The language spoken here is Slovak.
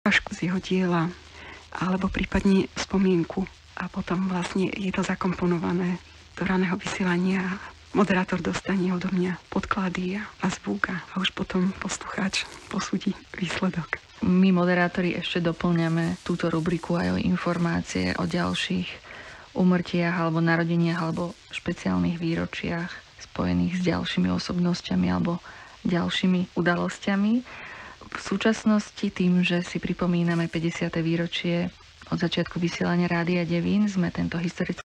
ukážku z jeho diela alebo prípadne spomienku a potom vlastne je to zakomponované do raného vysielania moderátor dostane odo mňa podklady a zvuk a už potom poslucháč posúdi výsledok. My moderátori ešte doplňame túto rubriku aj o informácie o ďalších umrtiach alebo narodeniach alebo špeciálnych výročiach spojených s ďalšími osobnosťami alebo ďalšími udalosťami. V súčasnosti tým, že si pripomíname 50. výročie od začiatku vysielania Rádia Devín, sme tento historický